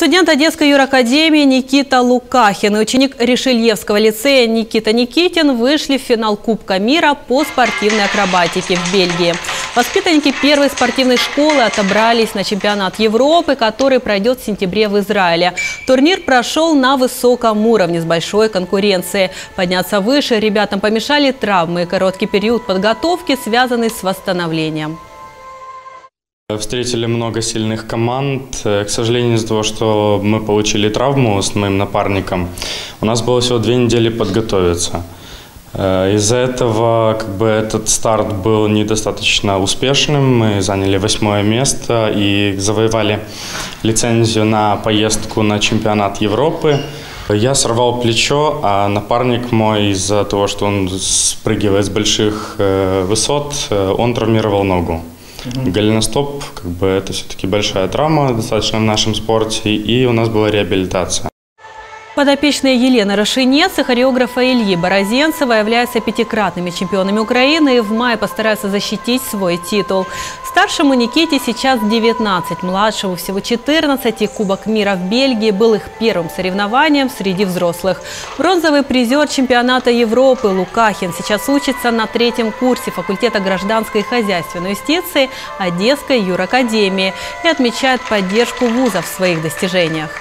Студент Одесской юракадемии Никита Лукахин и ученик Решельевского лицея Никита Никитин вышли в финал Кубка мира по спортивной акробатике в Бельгии. Воспитанники первой спортивной школы отобрались на чемпионат Европы, который пройдет в сентябре в Израиле. Турнир прошел на высоком уровне с большой конкуренцией. Подняться выше ребятам помешали травмы и короткий период подготовки, связанный с восстановлением. Встретили много сильных команд. Э, к сожалению, из-за того, что мы получили травму с моим напарником, у нас было всего две недели подготовиться. Э, из-за этого как бы, этот старт был недостаточно успешным. Мы заняли восьмое место и завоевали лицензию на поездку на чемпионат Европы. Я сорвал плечо, а напарник мой из-за того, что он спрыгивает с больших э, высот, он травмировал ногу. Голеностоп, как бы это все-таки большая травма достаточно в нашем спорте, и у нас была реабилитация. Подопечные Елены Рашинец и хореографа Ильи Борозенцева являются пятикратными чемпионами Украины и в мае постараются защитить свой титул. Старшему Никите сейчас 19, младшему всего 14. И Кубок мира в Бельгии был их первым соревнованием среди взрослых. Бронзовый призер чемпионата Европы Лукахин сейчас учится на третьем курсе факультета гражданской и хозяйственной юстиции Одесской юракадемии и отмечает поддержку вуза в своих достижениях.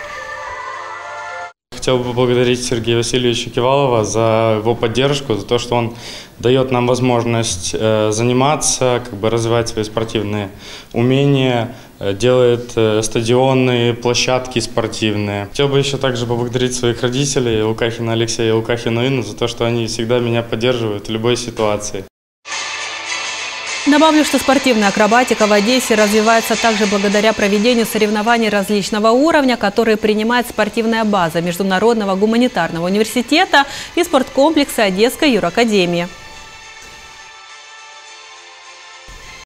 Хотел бы поблагодарить Сергея Васильевича Кивалова за его поддержку, за то, что он дает нам возможность э, заниматься, как бы развивать свои спортивные умения, э, делает э, стадионы, площадки спортивные. Хотел бы еще также поблагодарить своих родителей, Лукахина Алексея и Лукахину Инну, за то, что они всегда меня поддерживают в любой ситуации. Добавлю, что спортивная акробатика в Одессе развивается также благодаря проведению соревнований различного уровня, которые принимает спортивная база Международного гуманитарного университета и спорткомплекса Одесской юракадемии.